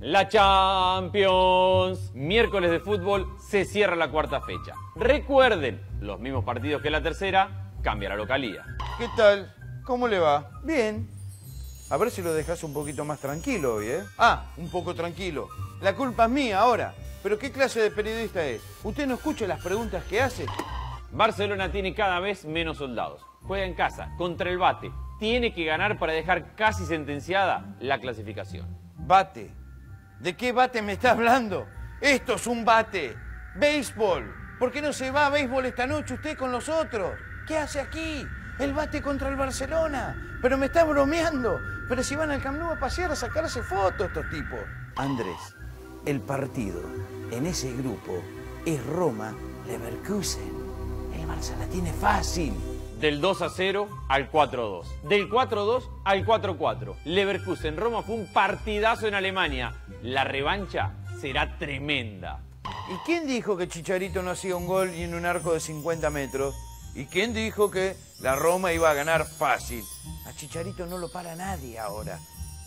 La Champions. Miércoles de fútbol se cierra la cuarta fecha. Recuerden, los mismos partidos que la tercera, cambia la localía. ¿Qué tal? ¿Cómo le va? Bien. A ver si lo dejas un poquito más tranquilo hoy, ¿eh? Ah, un poco tranquilo. La culpa es mía ahora. ¿Pero qué clase de periodista es? ¿Usted no escucha las preguntas que hace? Barcelona tiene cada vez menos soldados. Juega en casa, contra el bate. Tiene que ganar para dejar casi sentenciada la clasificación. Bate. ¿De qué bate me está hablando? Esto es un bate. Béisbol. ¿Por qué no se va a béisbol esta noche usted con los otros? ¿Qué hace aquí? El bate contra el Barcelona. Pero me está bromeando. Pero si van al Camp a pasear a sacarse fotos estos tipos. Andrés, el partido en ese grupo es Roma-Leverkusen. El Barça la tiene fácil. Del 2 a 0 al 4 a 2. Del 4 a 2 al 4 a 4. Leverkusen Roma fue un partidazo en Alemania. La revancha será tremenda. ¿Y quién dijo que Chicharito no hacía un gol y en un arco de 50 metros? ¿Y quién dijo que la Roma iba a ganar fácil? A Chicharito no lo para nadie ahora.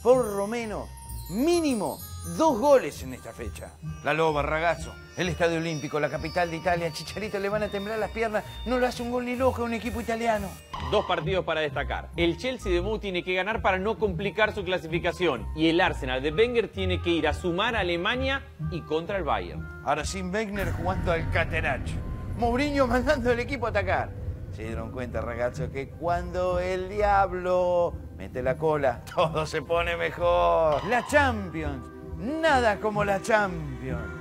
Por lo menos, mínimo, dos goles en esta fecha. La Loba, Ragazzo, el Estadio Olímpico, la capital de Italia. Chicharito le van a temblar las piernas. No lo hace un gol ni loco a un equipo italiano. Dos partidos para destacar. El Chelsea de Mou tiene que ganar para no complicar su clasificación. Y el Arsenal de Wenger tiene que ir a sumar a Alemania y contra el Bayern. Ahora sin Wegner jugando al Catenaccio. Mourinho mandando al equipo a atacar. Se dieron cuenta, ragazzo, que cuando el diablo mete la cola, todo se pone mejor. La Champions. Nada como la Champions.